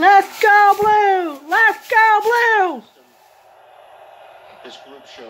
Let's go blue! Let's go blue! This group showed